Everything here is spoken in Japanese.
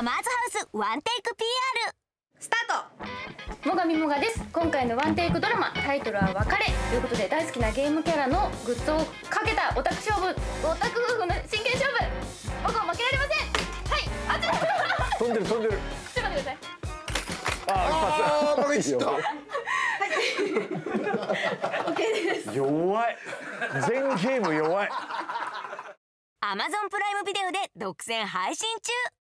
サマーズハウスワンテイク PR スタート。もがみもがです。今回のワンテイクドラマタイトルは別れ。ということで大好きなゲームキャラのグッズをかけたオタク勝負。オタク夫婦の真剣勝負。僕は負けられません。はい。あちょっと。飛んでる飛んでる。ちょっと待ってください。ああー負けちゃった。弱い。全ゲーム弱い。Amazon プライムビデオで独占配信中。